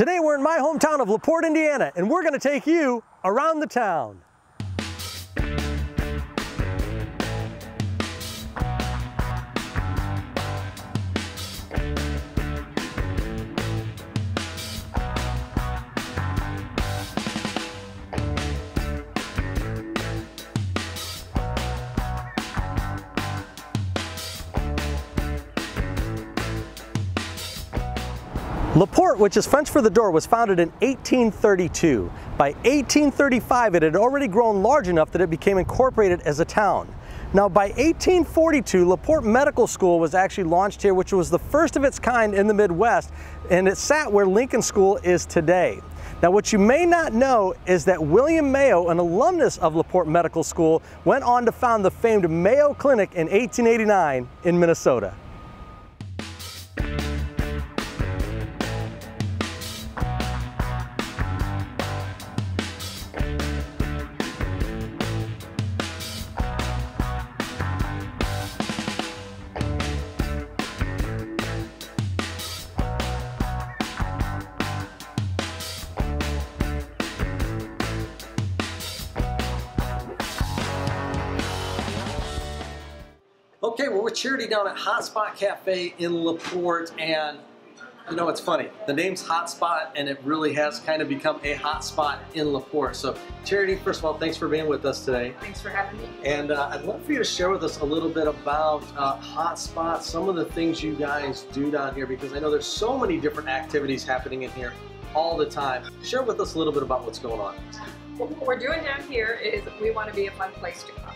Today we're in my hometown of LaPorte, Indiana, and we're going to take you around the town. LaPorte, which is French for the door, was founded in 1832. By 1835, it had already grown large enough that it became incorporated as a town. Now, by 1842, LaPorte Medical School was actually launched here, which was the first of its kind in the Midwest, and it sat where Lincoln School is today. Now, what you may not know is that William Mayo, an alumnus of LaPorte Medical School, went on to found the famed Mayo Clinic in 1889 in Minnesota. Well, down at Hotspot Cafe in LaPorte, and you know, it's funny. The name's Hotspot, and it really has kind of become a hotspot in LaPorte. So, Charity, first of all, thanks for being with us today. Thanks for having me. And uh, I'd love for you to share with us a little bit about uh, Hotspot, some of the things you guys do down here, because I know there's so many different activities happening in here all the time. Share with us a little bit about what's going on. What we're doing down here is we want to be a fun place to come.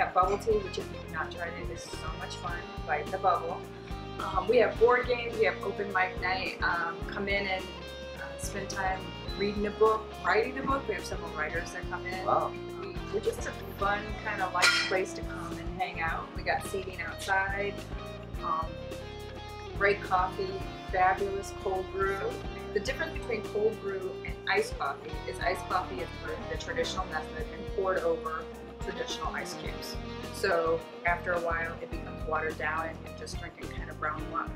We have bubble tea, which if you've not tried it, is so much fun. Bite the bubble. Um, we have board games, we have open mic night. Um, come in and uh, spend time reading a book, writing a book. We have several writers that come in. Wow. We, we're just a fun, kind of light place to come and hang out. We got seating outside, um, great coffee, fabulous cold brew. The difference between cold brew and iced coffee is iced coffee is brewed the traditional method and poured over traditional ice cubes. So after a while, it becomes watered down and you're just drinking kind of brown water.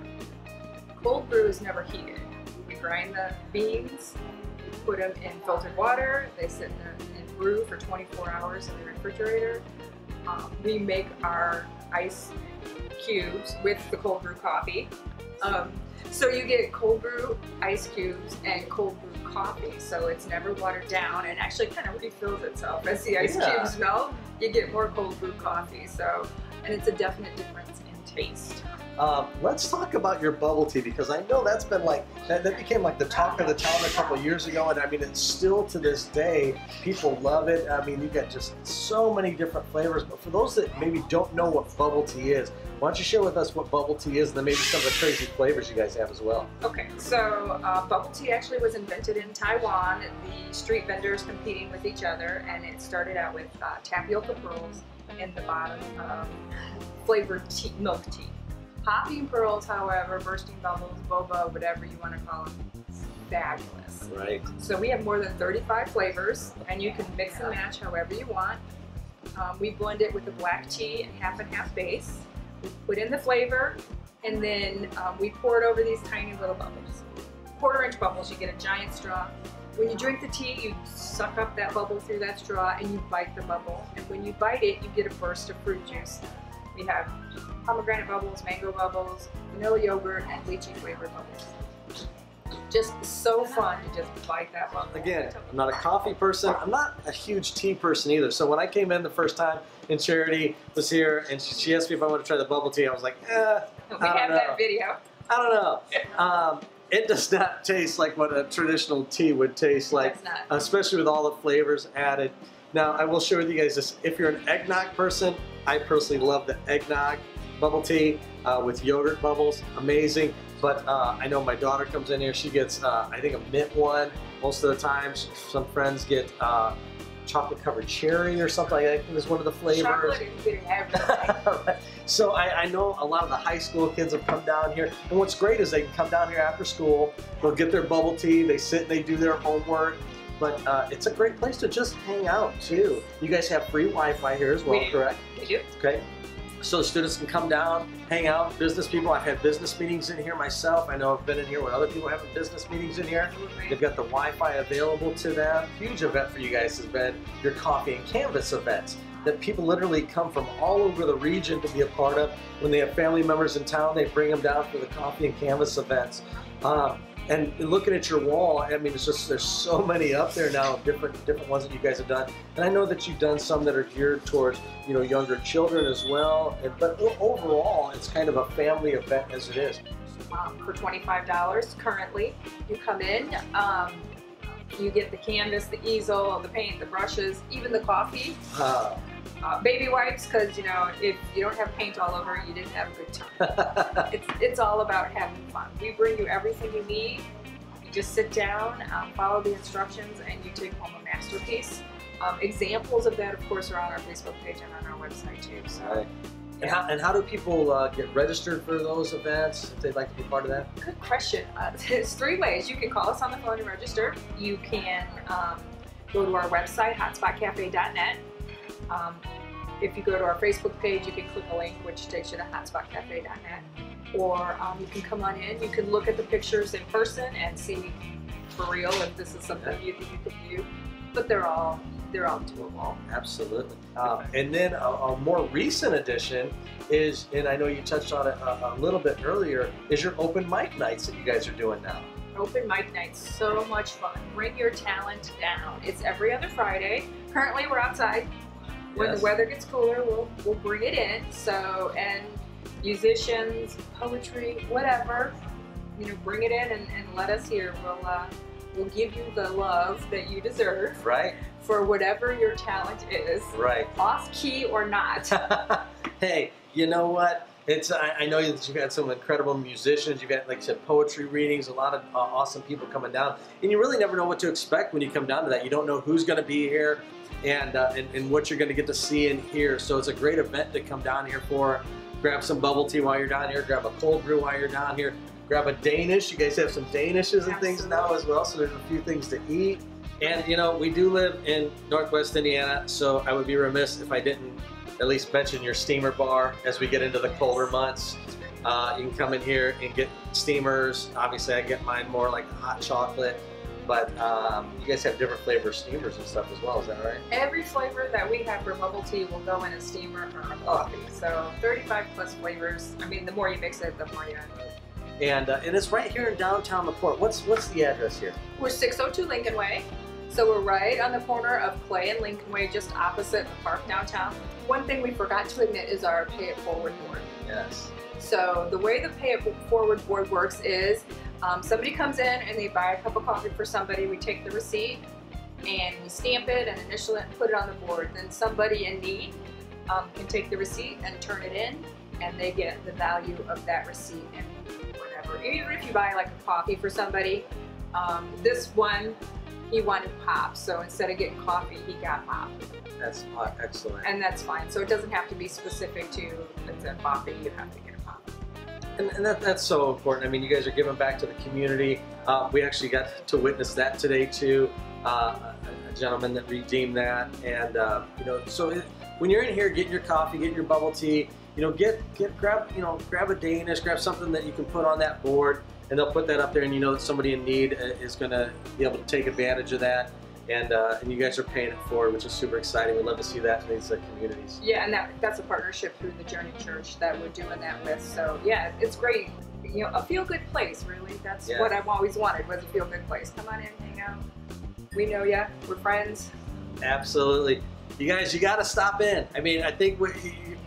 Cold brew is never heated. We grind the beans, put them in filtered water, they sit in, the, in brew for 24 hours in the refrigerator. Um, we make our ice cubes with the cold brew coffee. Um, so you get cold brew ice cubes and cold brew coffee, so it's never watered down and actually kind of refills itself as the ice Yeah. cubes melt. You get more cold brew coffee, so and it's a definite difference in taste. Um, let's talk about your bubble tea because I know that's been like that, that became like the talk of the town a couple years ago, and I mean it's still to this day people love it. I mean you got just so many different flavors. But for those that maybe don't know what bubble tea is, why don't you share with us what bubble tea is, and then maybe some of the crazy flavors you guys have as well. Okay, so uh, bubble tea actually was invented in Taiwan. The street vendors competing with each other, and it started out with uh, tapioca pearls in the bottom um, flavored tea, milk tea. Popping pearls, however, bursting bubbles, boba, whatever you want to call them, fabulous. Right. So we have more than 35 flavors, and you can mix and match however you want. Um, we blend it with the black tea and half and half base. We put in the flavor, and then um, we pour it over these tiny little bubbles. Quarter inch bubbles, you get a giant straw. When you drink the tea, you suck up that bubble through that straw and you bite the bubble. And when you bite it, you get a burst of fruit juice. We have pomegranate bubbles, mango bubbles, vanilla yogurt, and lychee flavored bubbles. Just so fun to just bite that bubble. Again, I'm not a coffee person. I'm not a huge tea person either. So when I came in the first time, and Charity was here, and she, asked me if I wanted to try the bubble tea, I was like, eh, we have know. that video. I don't know. Um, it does not taste like what a traditional tea would taste like, especially with all the flavors added. Now, I will share with you guys this. If you're an eggnog person, I personally love the eggnog bubble tea uh, with yogurt bubbles. Amazing. But uh, I know my daughter comes in here. She gets, uh, I think, a mint one most of the time. Some friends get uh, chocolate covered cherry or something like that. I think is one of the flavors. Chocolate is getting everything. so I, I know a lot of the high school kids have come down here, and what's great is they can come down here after school. They'll get their bubble tea. They sit and they do their homework. But uh, it's a great place to just hang out too. You guys have free Wi-Fi here as well, We correct? We do. Okay. so students can come down, hang out, business people. I've had business meetings in here myself. I know I've been in here when other people have business meetings in here. They've got the Wi-Fi available to them. Huge event for you guys has been your coffee and canvas events that people literally come from all over the region to be a part of. When they have family members in town, they bring them down for the coffee and canvas events. Um, and looking at your wall, I mean, it's just there's so many up there now, different different ones that you guys have done. And I know that you've done some that are geared towards you know younger children as well. And, but overall, it's kind of a family event as it is. Um, for $25 currently, you come in. Um, you get the canvas, the easel, the paint, the brushes, even the coffee. Uh, uh, baby wipes because you know if you don't have paint all over you didn't have a good time it's it's all about having fun we bring you everything you need you just sit down um, follow the instructions and you take home a masterpiece um, examples of that of course are on our facebook page and on our website too so right. And how, and how do people uh, get registered for those events if they'd like to be part of that? Good question. Uh, there's three ways. You can call us on the phone and register. You can um, go to our website, hotspotcafe.net. Um, if you go to our Facebook page, you can click a link which takes you to hotspotcafe.net. Or um, you can come on in, you can look at the pictures in person and see for real if this is something you think you could do. But they're all they're all doable. Absolutely. Um, and then a, a, more recent addition is, and I know you touched on it a, a, little bit earlier, is your open mic nights that you guys are doing now. Open mic nights, so much fun. Bring your talent down. It's every other Friday. Currently, we're outside when yes. the weather gets cooler, we'll we'll bring it in. So and musicians, poetry, whatever, you know, bring it in and, and let us hear. We'll uh, we'll give you the love that you deserve. Right. For whatever your talent is. Right. Off key or not. hey, you know what? It's I, I, know that you've had some incredible musicians. You've had, like I said, poetry readings. A lot of uh, awesome people coming down, and you really never know what to expect when you come down to that. You don't know who's going to be here and, uh, and, and what you're going to get to see and hear. So it's a great event to come down here for. Grab some bubble tea while you're down here. Grab a cold brew while you're down here. Grab a Danish. You guys have some Danishes and things now as well. So there's a few things to eat. And you know, we do live in Northwest Indiana, so I would be remiss if I didn't at least mention your steamer bar as we get into the colder months. Uh, you can come in here and get steamers. Obviously, I get mine more like hot chocolate. But um, you guys have different flavor steamers and stuff as well, is that right? Every flavor that we have for bubble tea will go in a steamer or a coffee. So 35 plus flavors. I mean, the more you mix it, the more you add it. And, uh, and it's right here in downtown LaPorte. What's, what's the address here? We're 602 Lincolnway. So we're right on the corner of Clay and Lincolnway, just opposite the park downtown. One thing we forgot to admit is our pay it forward board. Yes. So the way the pay it forward board works is um, somebody comes in and they buy a cup of coffee for somebody, we take the receipt and we stamp it and initial it and put it on the board. Then somebody in need um, can take the receipt and turn it in and they get the value of that receipt and whatever. Even if you buy like a coffee for somebody, um, this one, he wanted pop. So instead of getting coffee, he got pop. That's excellent. And that's fine. So it doesn't have to be specific to it's a coffee, you have to get a pop. and, and that, that's so important. I mean, you guys are giving back to the community. Uh, we actually got to witness that today too. Uh, a, gentleman that redeemed that, and uh, you know, so it, when you're in here getting your coffee, getting your bubble tea, you know, get get grab you know grab a Danish, grab something that you can put on that board, and they'll put that up there, and you know that somebody in need uh, is going to be able to take advantage of that and uh, and you guys are paying it forward, which is super exciting. We'd love to see that in these uh, communities. Yeah, and that that's a partnership through the Journey Church that we're doing that with. So yeah, it's great. You know, a feel good place. Really, that's yeah. what I've always wanted was a feel good place. Come on in, hang out. We know ya. We're friends. Absolutely. You guys, you got to stop in. I mean, I think what,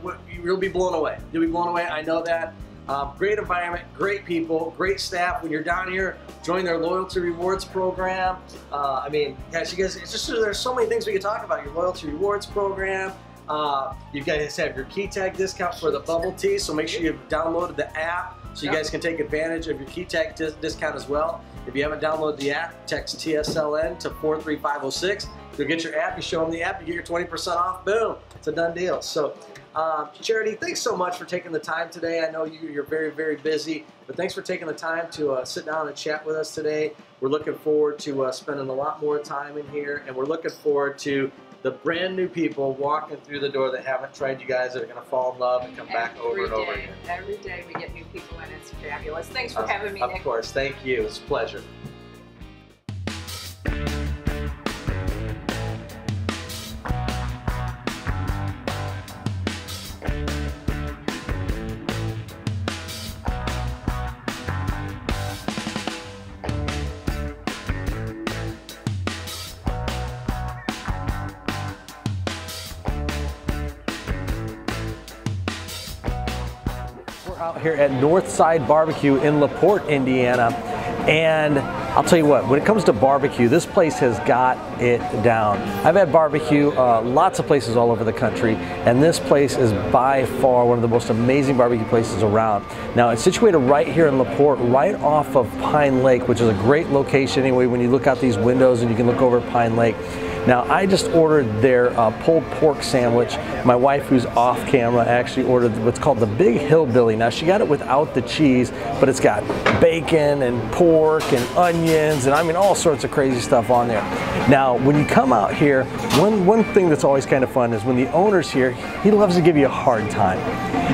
what, you'll be blown away. You'll be blown away. I know that. Um, great environment, great people, great staff. When you're down here, join their loyalty rewards program. Uh, I mean, guys, you guys, it's just there's so many things we can talk about. Your loyalty rewards program. Uh, you guys have your key tag discount for the bubble tea, so make sure you've downloaded the app so you guys can take advantage of your key tag dis discount as well. If you haven't downloaded the app, text TSLN to 43506. You'll get your app, you show them the app, you get your 20% off, boom, it's a done deal. So, um, Charity, thanks so much for taking the time today. I know you, are very, very busy, but thanks for taking the time to uh, sit down and chat with us today. We're looking forward to uh, spending a lot more time in here, and we're looking forward to the brand new people walking through the door that haven't tried you guys that are going to fall in love and come back over and over again. Every day we get new people and it's fabulous. Thanks for having me, Of Nick. course. Thank you. It's a pleasure. At Northside Barbecue in LaPorte, Indiana. And I'll tell you what, when it comes to barbecue, this place has got it down. I've had barbecue uh, lots of places all over the country, and this place is by far one of the most amazing barbecue places around. Now, it's situated right here in LaPorte, right off of Pine Lake, which is a great location anyway when you look out these windows and you can look over Pine Lake. Now, I just ordered their uh, pulled pork sandwich. My wife, who's off camera, actually ordered what's called the Big Hillbilly. Now, she got it without the cheese, but it's got bacon and pork and onions and I mean all sorts of crazy stuff on there. Now, when you come out here, one, one thing that's always kind of fun is when the owner's here, he loves to give you a hard time.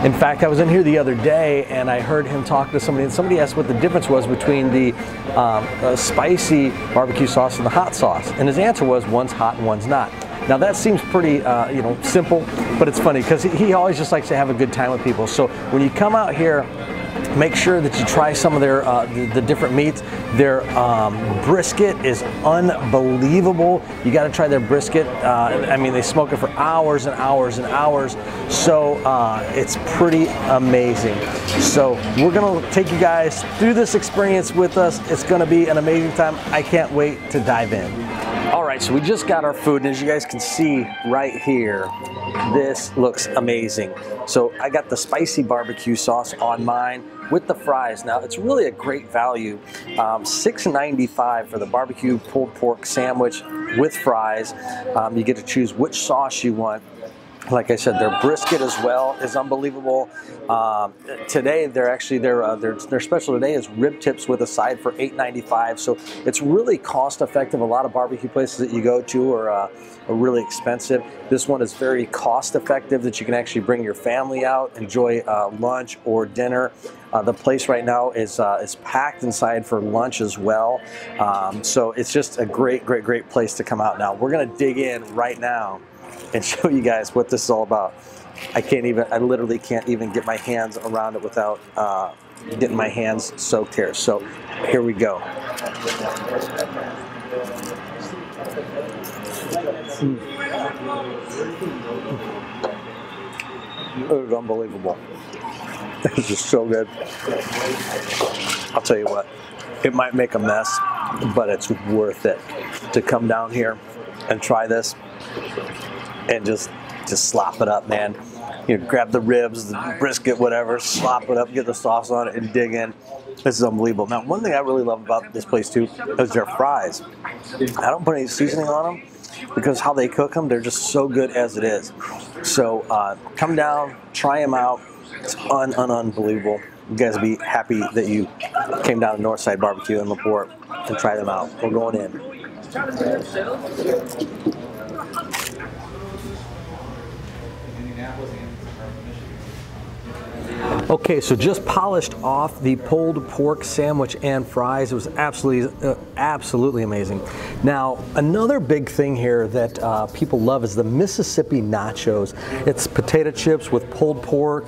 In fact, I was in here the other day and I heard him talk to somebody, and somebody asked what the difference was between the um, uh, spicy barbecue sauce and the hot sauce. And his answer was one's hot and one's not. Now that seems pretty, uh, you know, simple, but it's funny because he, he always just likes to have a good time with people. So when you come out here, make sure that you try some of their uh, the, the, different meats. Their um, brisket is unbelievable. You got to try their brisket. Uh, I mean, they smoke it for hours and hours and hours. So uh, it's pretty amazing. So we're gonna take you guys through this experience with us. It's gonna be an amazing time. I can't wait to dive in. All right, so we just got our food, and as you guys can see right here, this looks amazing. So I got the spicy barbecue sauce on mine with the fries. Now it's really a great value. Um, $6.95 for the barbecue pulled pork sandwich with fries. Um, you get to choose which sauce you want like I said, their brisket as well is unbelievable. Um, today, they're actually their, uh, their their special today is rib tips with a side for $8.95. So it's really cost effective. A lot of barbecue places that you go to are, uh, are really expensive. This one is very cost effective that you can actually bring your family out, enjoy uh, lunch or dinner. Uh, the place right now is uh, is packed inside for lunch as well. Um, so it's just a great, great, great place to come out. Now we're gonna dig in right now and show you guys what this is all about. I can't even, I literally can't even get my hands around it without uh, getting my hands soaked here. So here we go. Mm. It is unbelievable. It's just so good. I'll tell you what, it might make a mess, but it's worth it to come down here and try this and just just slop it up, man. You know, grab the ribs, the brisket, whatever, slop it up, get the sauce on it, and dig in. This is unbelievable. Now, one thing I really love about this place too is their fries. I don't put any seasoning on them because how they cook them, they're just so good as it is. So uh, come down, try them out. It's un, un unbelievable. You guys be happy that you came down to Northside Barbecue in LaPorte and try them out. We're going in. Okay, so just polished off the pulled pork sandwich and fries. It was absolutely, uh, absolutely amazing. Now, another big thing here that uh, people love is the Mississippi nachos. It's potato chips with pulled pork,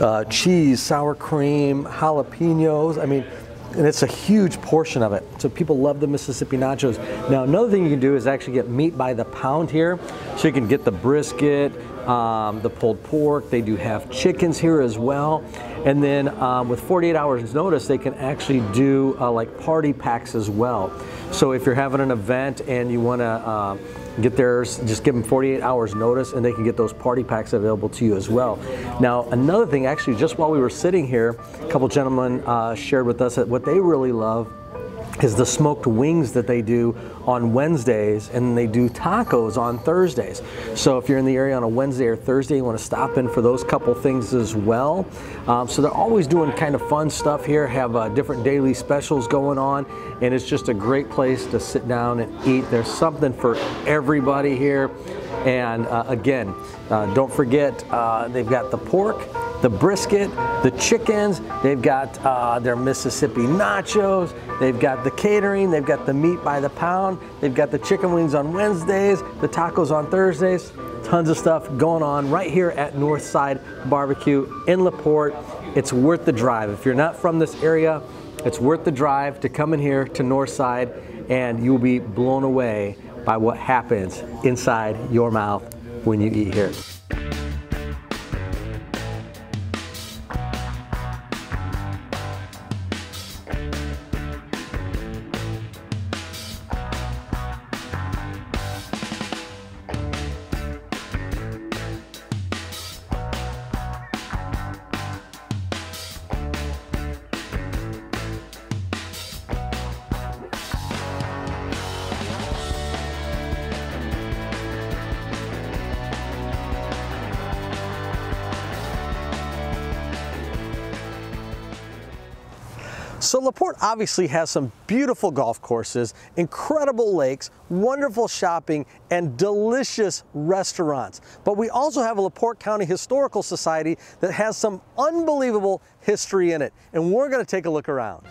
uh, cheese, sour cream, jalapenos. I mean, and it's a huge portion of it. So people love the Mississippi nachos. Now, another thing you can do is actually get meat by the pound here. So you can get the brisket, um, the pulled pork. They do have chickens here as well. And then um, with 48 hours notice, they can actually do uh, like party packs as well. So if you're having an event and you want to uh, get theirs, just give them 48 hours notice and they can get those party packs available to you as well. Now, another thing, actually, just while we were sitting here, a couple gentlemen uh, shared with us what they really love is the smoked wings that they do on Wednesdays and they do tacos on Thursdays. So if you're in the area on a Wednesday or Thursday, you want to stop in for those couple things as well. Um, so they're always doing kind of fun stuff here, have uh, different daily specials going on, and it's just a great place to sit down and eat. There's something for everybody here. And uh, again, uh, don't forget, uh, they've got the pork, the brisket, the chickens, they've got uh, their Mississippi nachos, they've got the catering, they've got the meat by the pound, they've got the chicken wings on Wednesdays, the tacos on Thursdays, tons of stuff going on right here at Northside Barbecue in LaPorte. It's worth the drive. If you're not from this area, it's worth the drive to come in here to Northside and you'll be blown away by what happens inside your mouth when you eat here. So LaPorte obviously has some beautiful golf courses, incredible lakes, wonderful shopping, and delicious restaurants. But we also have a LaPorte County Historical Society that has some unbelievable history in it. And we're gonna take a look around.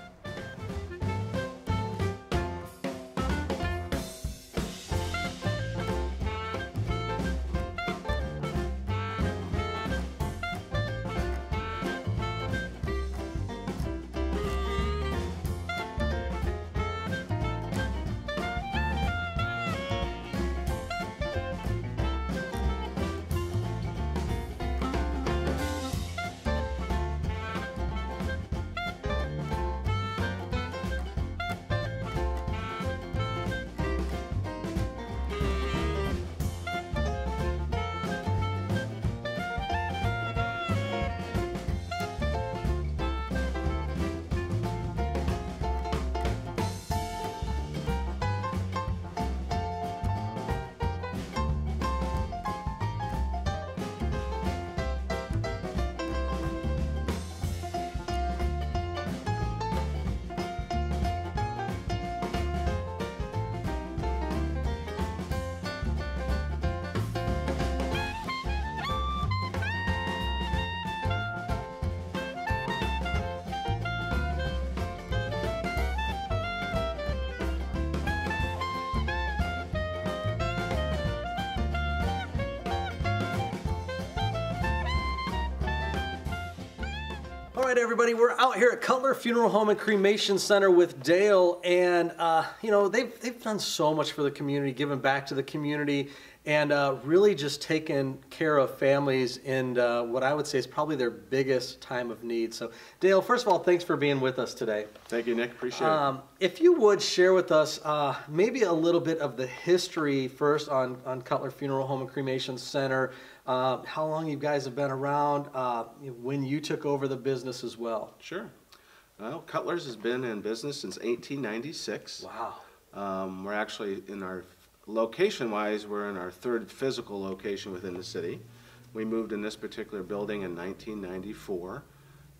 Right, everybody, we're out here at Cutler Funeral Home and Cremation Center with Dale, and uh, you know they've they've done so much for the community, giving back to the community, and uh, really just taking care of families in uh, what I would say is probably their biggest time of need. So, Dale, first of all, thanks for being with us today. Thank you, Nick. Appreciate Um, if you would share with us uh, maybe a little bit of the history first on, on Cutler Funeral Home and Cremation Center, uh, how long you guys have been around, uh, when you took over the business as well. Sure. Well, Cutler's has been in business since 1896. Wow. Um, we're actually in our location-wise, we're in our third physical location within the city. We moved in this particular building in 1994,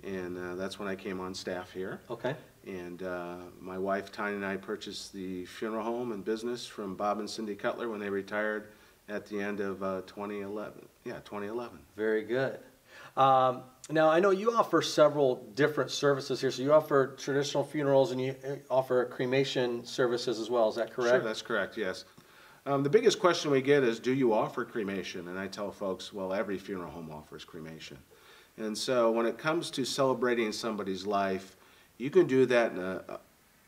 and uh, that's when I came on staff here. Okay. And uh, my wife Tiny and I purchased the funeral home and business from Bob and Cindy Cutler when they retired at the end of uh, 2011. Yeah, 2011. Very good. Um, now, I know you offer several different services here. So you offer traditional funerals and you uh, offer cremation services as well. Is that correct? Sure, that's correct, yes. Um, the biggest question we get is, do you offer cremation? And I tell folks, well, every funeral home offers cremation. And so when it comes to celebrating somebody's life, you can do that in a,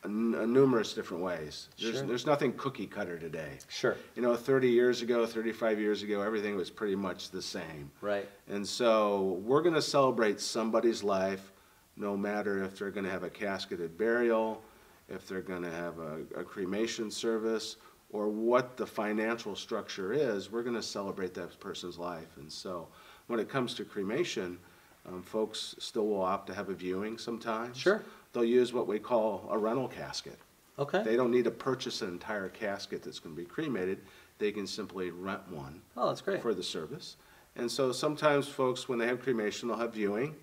numerous different ways. There's, Sure. there's nothing cookie cutter today. Sure. You know, 30 years ago, 35 years ago, everything was pretty much the same. Right. And so we're going to celebrate somebody's life, no matter if they're going to have a casketed burial, if they're going to have a, a cremation service, or what the financial structure is. We're going to celebrate that person's life. And so when it comes to cremation, um, folks still will opt to have a viewing sometimes. Sure. They'll use what we call a rental casket. Okay. They don't need to purchase an entire casket that's going to be cremated. They can simply rent one Oh, that's great. for the service. And so sometimes folks, when they have cremation, they'll have viewing,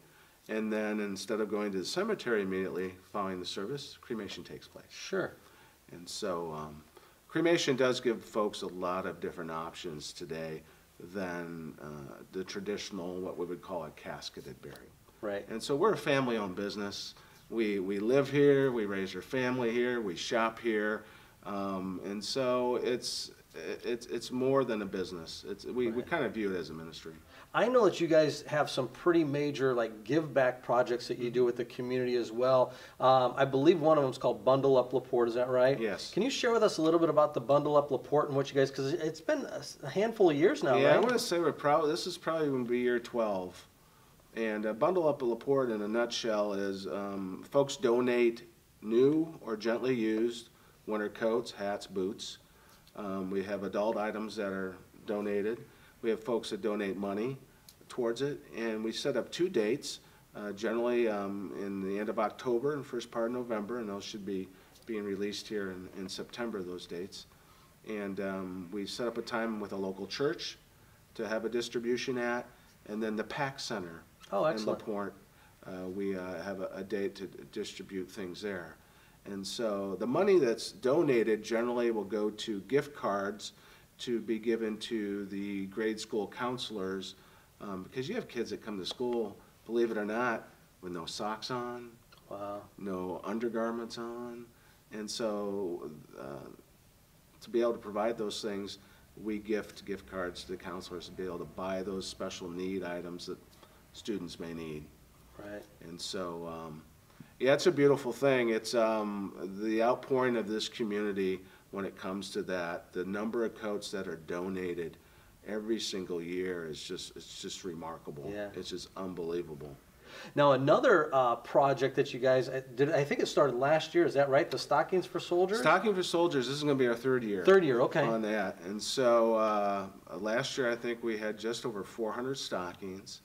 and then instead of going to the cemetery immediately following the service, cremation takes place. Sure. And so um, cremation does give folks a lot of different options today than uh, the traditional, what we would call a casketed burial. Right. And so we're a family-owned business. We, we live here, we raise our family here, we shop here. Um, and so it's, it's, it's more than a business. It's, we, we kind of view it as a ministry. I know that you guys have some pretty major like give back projects that you do with the community as well. Um, I believe one of them is called Bundle Up LaPorte. Is that right? Yes. Can you share with us a little bit about the Bundle Up LaPorte and what you guys? Because it's been a handful of years now, Yeah, I right? want to say we're probably, this is probably going to be year 12. And uh, Bundle Up a LaPorte in a nutshell is um, folks donate new or gently used winter coats, hats, boots. Um, we have adult items that are donated. We have folks that donate money towards it. And we set up two dates, uh, generally um, in the end of October and first part of November, and those should be being released here in, in September, those dates. And um, we set up a time with a local church to have a distribution at, and then the PAC Center Oh, in excellent. LaPorte, uh, we uh, have a, a date to distribute things there. And so the money that's donated generally will go to gift cards to be given to the grade school counselors, um, because you have kids that come to school, believe it or not, with no socks on, Wow. no undergarments on. And so, uh, to be able to provide those things, we gift gift cards to the counselors to be able to buy those special need items that students may need. Right. And so, um, yeah, it's a beautiful thing. It's, um, the outpouring of this community when it comes to that, the number of coats that are donated every single year is just, it's just remarkable. Yeah. It's just unbelievable. Now another uh, project that you guys uh, did. I think it started last year. Is that right? The stockings for soldiers. Stocking for Soldiers, this is gonna be our third year. Third year. Okay. on that. And so uh, last year, I think we had just over 400 stockings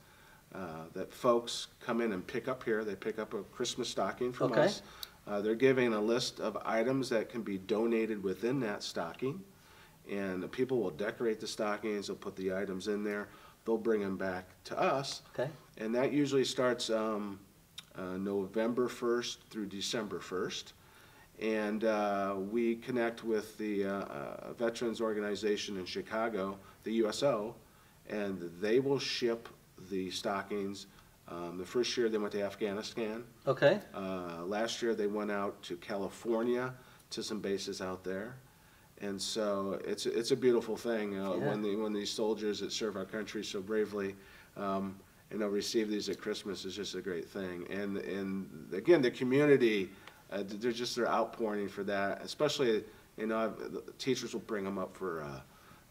uh, that folks come in and pick up here. They pick up a Christmas stocking from Okay. us. Uh, They're giving a list of items that can be donated within that stocking. And the people will decorate the stockings, they'll put the items in there, they'll bring them back to us. Okay. And that usually starts um, uh, November 1st through December 1st. And uh, we connect with the uh, uh, Veterans Organization in Chicago, the USO, and they will ship the stockings. Um, The first year they went to Afghanistan. Okay. Uh, Last year they went out to California to some bases out there. And so it's, it's a beautiful thing, uh, Yeah. when the, when these soldiers that serve our country so bravely, um, you know, receive these at Christmas is just a great thing. And, and again, the community, uh, they're just, they're outpouring for that, especially, you know, I've- the teachers will bring them up for, uh,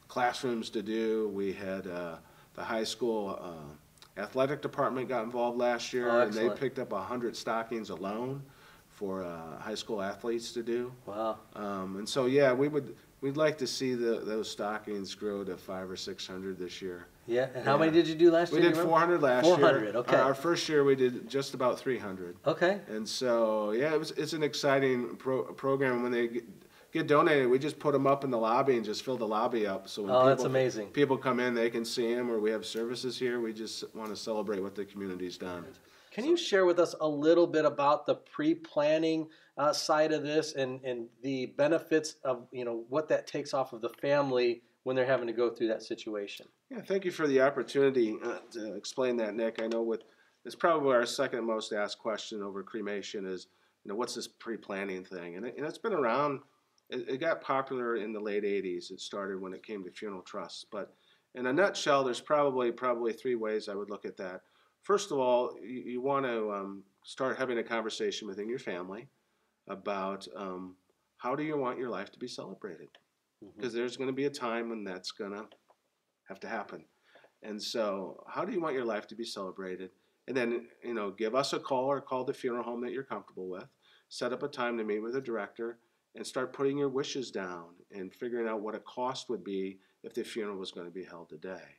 classrooms to do. We had, uh, the high school, uh, athletic department got involved last year. Oh, And they picked up a hundred stockings alone for, uh, high school athletes to do. Wow. Um, and so, yeah, we would, we'd like to see the, those stockings grow to five or six hundred this year. Yeah. And how Yeah. many did you do last We year? We did do you four remember? hundred last year. 400, okay. Our, our first year, we did just about three hundred. Okay. And so, yeah, it was, it's an exciting pro- program. When they get, donated, we just put them up in the lobby and just fill the lobby up. So when Oh, that's amazing. People come in, they can see them, or we have services here. We just want to celebrate what the community's done. Can you share with us a little bit about the pre-planning uh, side of this and, and the benefits of you know what that takes off of the family when they're having to go through that situation? Yeah, thank you for the opportunity uh, to explain that, Nick. I know with, it's probably our second most asked question over cremation is, you know, what's this pre-planning thing? And, it, and it's been around, it, it got popular in the late 80s. It started when it came to funeral trusts. But in a nutshell, there's probably, probably three ways I would look at that. First of all, you, you want to um, start having a conversation within your family about um, how do you want your life to be celebrated? because there's going to be a time when that's going to have to happen. And so, how do you want your life to be celebrated? And then, you know, give us a call or call the funeral home that you're comfortable with. Set up a time to meet with a director and start putting your wishes down and figuring out what a cost would be if the funeral was going to be held today.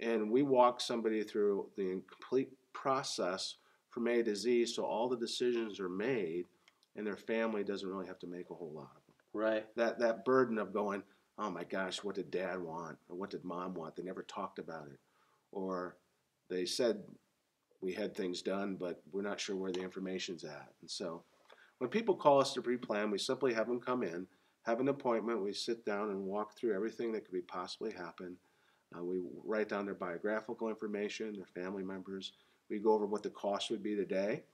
And we walk somebody through the complete process from A to Z so all the decisions are made and their family doesn't really have to make a whole lot of them. Right. That that burden of going, oh my gosh, what did dad want? Or what did mom want? They never talked about it. Or they said we had things done, but we're not sure where the information's at. And so when people call us to pre-plan, we simply have them come in, have an appointment, we sit down and walk through everything that could be possibly happen. Uh, we write down their biographical information, their family members. We go over what the cost would be today.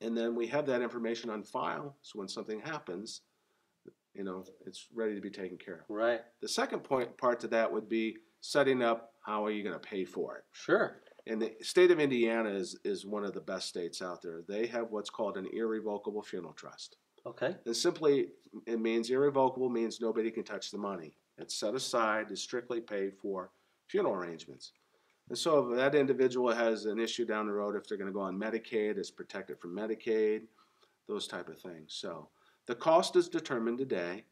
And then we have that information on file, so when something happens, you know, it's ready to be taken care of. Right. The second point part to that would be setting up how are you going to pay for it. Sure. And the state of Indiana is, is one of the best states out there. They have what's called an irrevocable funeral trust. Okay. And simply, it means irrevocable means nobody can touch the money. It's set aside, it's strictly paid for funeral arrangements. And so if that individual has an issue down the road, if they're going to go on Medicaid, it's protected from Medicaid, those type of things. So the cost is determined today.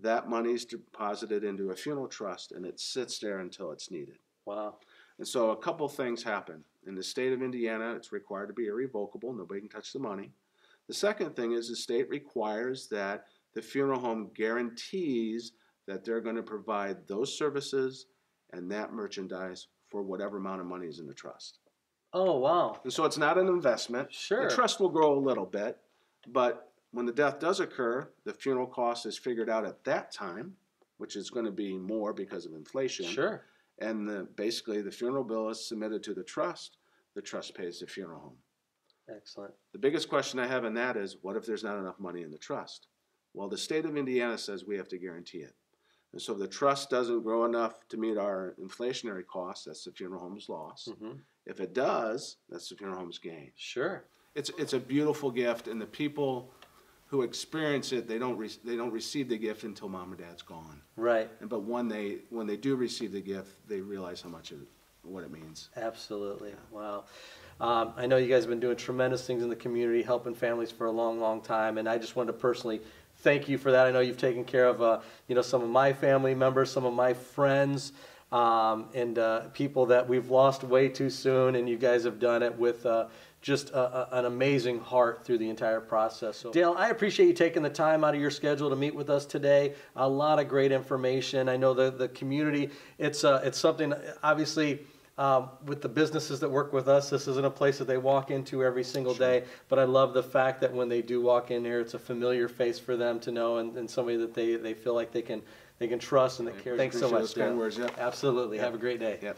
That money is deposited into a funeral trust and it sits there until it's needed. Wow. And so a couple things happen. In the state of Indiana, it's required to be irrevocable. Nobody can touch the money. The second thing is the state requires that the funeral home guarantees that they're going to provide those services and that merchandise for whatever amount of money is in the trust. Oh, wow. And so it's not an investment. Sure. The trust will grow a little bit, but when the death does occur, the funeral cost is figured out at that time, which is going to be more because of inflation Sure. And the, basically the funeral bill is submitted to the trust. The trust pays the funeral home. Excellent. The biggest question I have in that is, what if there's not enough money in the trust? Well, the state of Indiana says we have to guarantee it. And so if the trust doesn't grow enough to meet our inflationary costs, that's the funeral home's loss. hmm If it does, that's the funeral home's gain. Sure. It's, it's a beautiful gift, and the people who experience it, they don't, re- they don't receive the gift until mom or dad's gone. Right. And, but when they, when they do receive the gift, they realize how much it, what it means. Absolutely. Wow. Um, I know you guys have been doing tremendous things in the community, helping families for a long, long time, and I just wanted to personally thank you for that. I know you've taken care of, uh, you know, some of my family members, some of my friends, um, and uh, people that we've lost way too soon, and you guys have done it with uh, just a, a, an amazing heart through the entire process. So, Dale, I appreciate you taking the time out of your schedule to meet with us today. A lot of great information. I know the the community. It's uh, it's something obviously. Um, with the businesses that work with us, this isn't a place that they walk into every single day. But I love the fact that when they do walk in here, it's a familiar face for them to know, and, and somebody that they, they feel like they can they can trust and that cares. Thanks so much, those kind Dale. words, yeah. Absolutely. Have a great day. Yep.